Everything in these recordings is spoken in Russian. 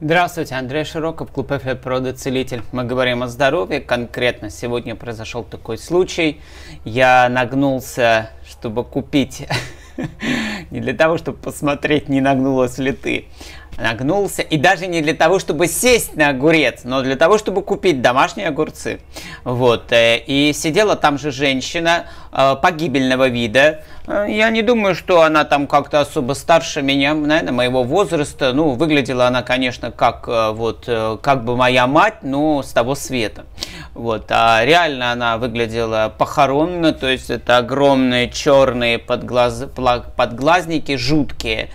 Здравствуйте, Андрей Широков, клуб ФФ «Природа Целитель». Мы говорим о здоровье. Конкретно сегодня произошел такой случай. Я нагнулся, чтобы купить, не для того, чтобы посмотреть, не нагнулась ли ты, нагнулся. И даже не для того, чтобы сесть на огурец, но для того, чтобы купить домашние огурцы. Вот. Э, и сидела там же женщина э, погибельного вида. Э, я не думаю, что она там как-то особо старше меня, наверное, моего возраста. Ну, выглядела она, конечно, как вот как бы моя мать, но с того света. Вот. А реально она выглядела похоронно, то есть это огромные черные подглаз... подглазники, жуткие.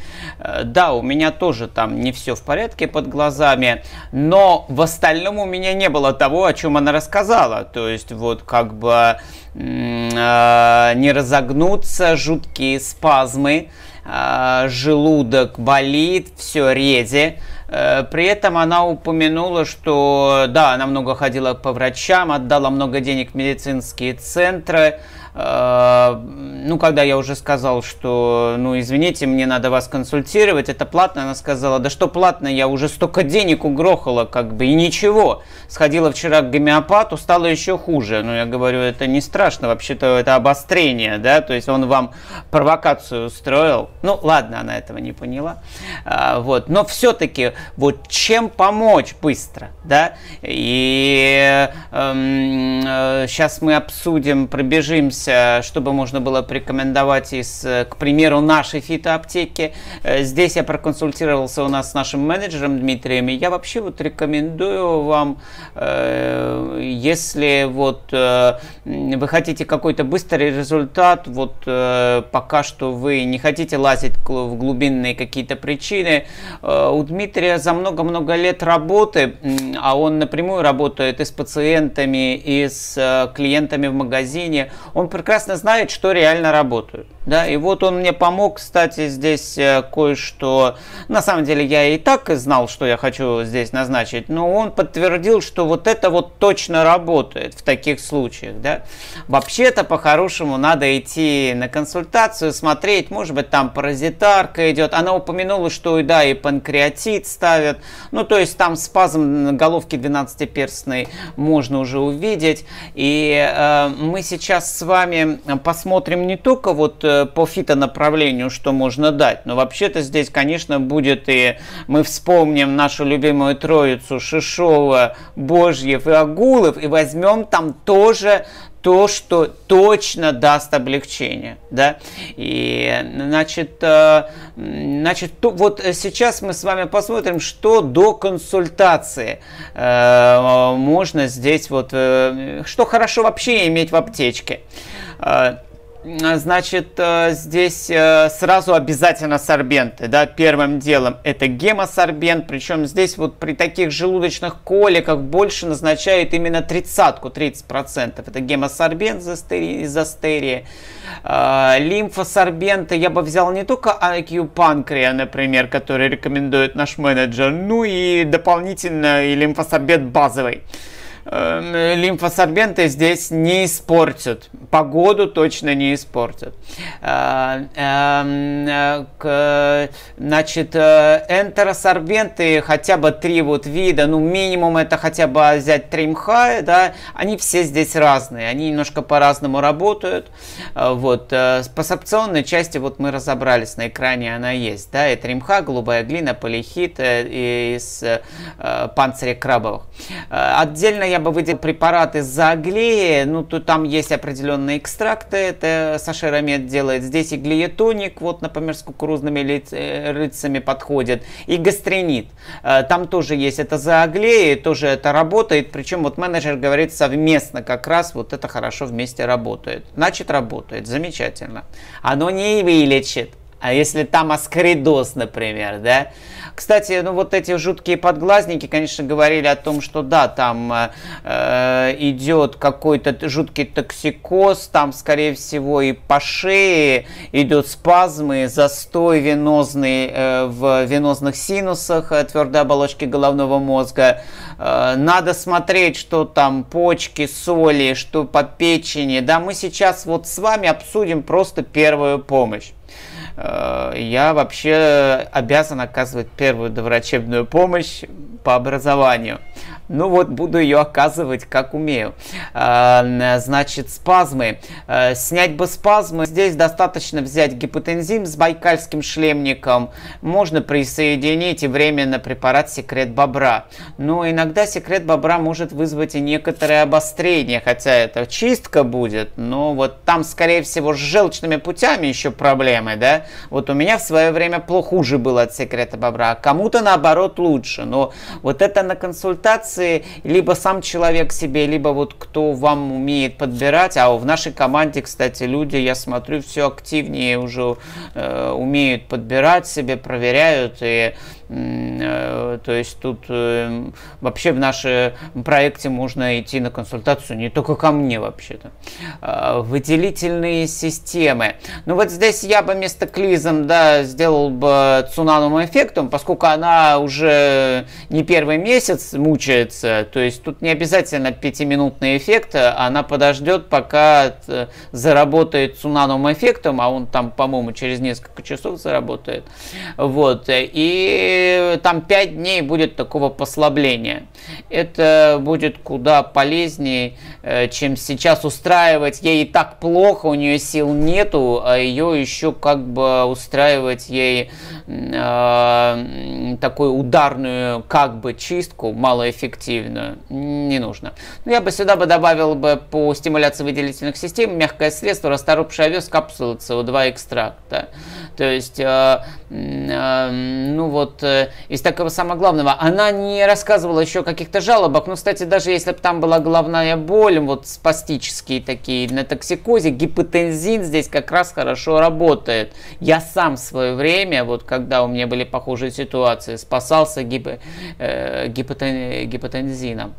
Да, у меня тоже там не все в порядке под глазами, но в остальном у меня не было того, о чем она рассказала. То есть вот как бы э, не разогнуться, жуткие спазмы, э, желудок болит, все резе. Э, при этом она упомянула, что да, она много ходила по врачам, отдала много денег в медицинские центры, Э, ну, когда я уже сказал, что, ну, извините, мне надо вас консультировать, это платно, она сказала, да что платно, я уже столько денег угрохала, как бы, и ничего. Сходила вчера к гомеопату, стало еще хуже. Ну, я говорю, это не страшно, вообще-то это обострение, да, то есть он вам провокацию устроил. Ну, ладно, она этого не поняла. А, вот, но все-таки, вот чем помочь быстро, да, и эм, э, сейчас мы обсудим, пробежимся Э, чтобы можно было порекомендовать из, э, к примеру, нашей фитоаптеки. Э, здесь я проконсультировался у нас с нашим менеджером Дмитрием, и я вообще вот рекомендую вам, если вот вы хотите какой-то быстрый результат, вот пока что вы не хотите лазить в глубинные какие-то причины, у Дмитрия за много-много лет работы, а он напрямую работает и с пациентами, и с клиентами в магазине, он прекрасно знает, что реально работает. Да, и вот он мне помог, кстати, здесь э, кое-что. На самом деле я и так знал, что я хочу здесь назначить, но он подтвердил, что вот это вот точно работает в таких случаях. Да. Вообще-то, по-хорошему, надо идти на консультацию, смотреть, может быть, там паразитарка идет. Она упомянула, что и да, и панкреатит ставят. Ну, то есть там спазм головки 12-перстной можно уже увидеть. И э, мы сейчас с вами посмотрим не только вот э, по фитонаправлению, что можно дать. Но вообще-то здесь, конечно, будет и мы вспомним нашу любимую троицу Шишова, Божьев и Агулов и возьмем там тоже то, что точно даст облегчение, да, и, значит, э, значит, то, вот сейчас мы с вами посмотрим, что до консультации э, можно здесь вот, э, что хорошо вообще иметь в аптечке. Значит, э, здесь э, сразу обязательно сорбенты, да, первым делом это гемосорбент, причем здесь вот при таких желудочных коликах больше назначают именно тридцатку, 30%, это гемосорбент из астерии, э, лимфосорбенты я бы взял не только акьюпанкрия, например, который рекомендует наш менеджер, ну и дополнительно и лимфосорбент базовый. Эм, лимфосорбенты здесь не испортят. Погоду точно не испортят. Э, эм, э, значит, э, энтеросорбенты, хотя бы три вот вида, ну минимум это хотя бы взять тримхай, да, они все здесь разные, они немножко по-разному работают. Вот, по сорбционной части вот мы разобрались, на экране она есть, да, и тримха, голубая глина, полихит из панциря крабовых. Отдельно я бы выделил препараты из зооглея, ну, то там есть определенные экстракты, это Сашерамед делает. Здесь и глиетоник, вот, например, с кукурузными э, рыцами подходит, и гастринит. Э, там тоже есть это зооглея, тоже это работает, причем вот менеджер говорит совместно, как раз вот это хорошо вместе работает. Значит, работает, замечательно. Оно не вылечит, а если там аскоридоз, например, да, кстати, ну вот эти жуткие подглазники, конечно, говорили о том, что да, там э, идет какой-то жуткий токсикоз, там, скорее всего, и по шее идет спазмы, застой венозный э, в венозных синусах э, твердой оболочки головного мозга. Э, надо смотреть, что там почки, соли, что по печени. Да, мы сейчас вот с вами обсудим просто первую помощь. Я вообще обязан оказывать первую доврачебную помощь по образованию. Ну вот, буду ее оказывать как умею. А, значит, спазмы. А, снять бы спазмы. Здесь достаточно взять гипотензин с байкальским шлемником. Можно присоединить и временно препарат секрет бобра. Но иногда секрет бобра может вызвать и некоторое обострение, хотя это чистка будет, но вот там, скорее всего, с желчными путями еще проблемы, да? Вот у меня в свое время плохо хуже было от секрета бобра, а кому-то наоборот лучше. Но вот это на консультации рекомендации либо сам человек себе, либо вот кто вам умеет подбирать. А в нашей команде, кстати, люди, я смотрю, все активнее уже э, умеют подбирать себе, проверяют и Э, то есть тут э, вообще в нашем проекте можно идти на консультацию не только ко мне вообще-то. А, выделительные системы. Ну вот здесь я бы вместо клизом да, сделал бы цунановым эффектом, поскольку она уже не первый месяц мучается. То есть тут не обязательно пятиминутный эффект, она подождет, пока э, заработает цунановым эффектом, а он там, по-моему, через несколько часов заработает. Вот. И там 5 дней будет такого послабления. Это будет куда полезнее, э, чем сейчас устраивать. Ей и так плохо, у нее сил нету, а ее еще как бы устраивать ей э, такую ударную как бы чистку малоэффективную не нужно. Но я бы сюда бы добавил бы по стимуляции выделительных систем мягкое средство расторопший овес капсулы СО2 экстракта. То есть, э, э, ну вот, э, из такого самого главного, она не рассказывала еще о каких-то жалобах, но, кстати, даже если бы там была головная боль, вот спастические такие, на токсикозе, гипотензин здесь как раз хорошо работает. Я сам в свое время, вот когда у меня были похожие ситуации, спасался гип, э, гипотен, гипотензином.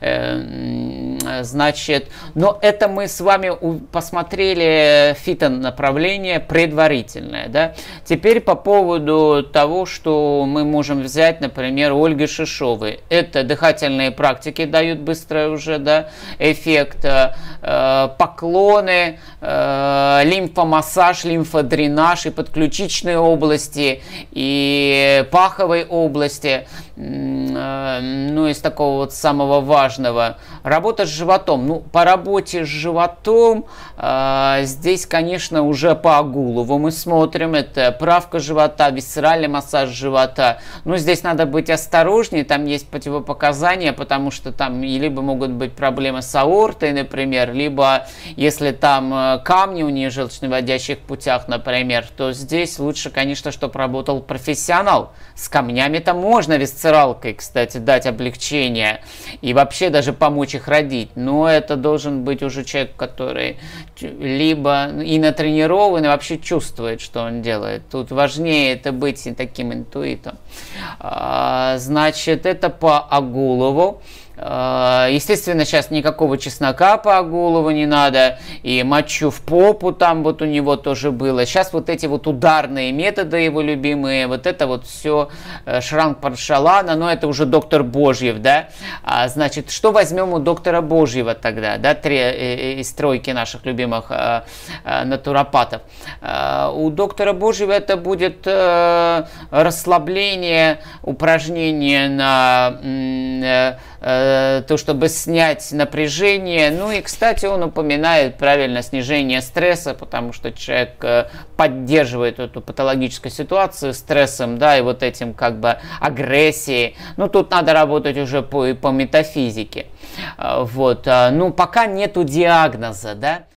Э, значит, но это мы с вами посмотрели фитонаправление предварительное, да. Теперь по поводу того, что мы можем взять, например, Ольги Шишовой. Это дыхательные практики дают быстро уже, да, эффект, э, поклоны, э, лимфомассаж, лимфодренаж и подключичные области, и паховой области. Э, ну, из такого вот самого важного. Работа с животом. Ну, по работе с животом э, здесь, конечно, уже по Агулову мы смотрим. Это правка живота, висцеральный массаж живота. Ну, здесь надо быть осторожнее, там есть противопоказания, потому что там либо могут быть проблемы с аортой, например, либо если там э, камни у нее в желчноводящих путях, например, то здесь лучше, конечно, чтобы работал профессионал. С камнями-то можно висцералкой, кстати, дать облегчение и вообще даже помочь их родить. Но это должен быть уже человек, который либо и натренирован, и вообще чувствует, что он делает. Тут важнее это быть таким интуитом. А, значит, это по Агулову. А, естественно, сейчас никакого чеснока по голову не надо, и мочу в попу там вот у него тоже было. Сейчас вот эти вот ударные методы его любимые, вот это вот все э, Шранк Паршалана, но это уже доктор Божьев, да. А, значит, что возьмем у доктора Божьего тогда, да, три, э, э, из тройки наших любимых а, а, натуропатов. У доктора Божьего это будет расслабление, упражнение на Э, то, чтобы снять напряжение. Ну и, кстати, он упоминает правильно снижение стресса, потому что человек э, поддерживает эту патологическую ситуацию стрессом, да, и вот этим как бы агрессией. Ну, тут надо работать уже по, по метафизике. Э, вот, ну, пока нету диагноза, да.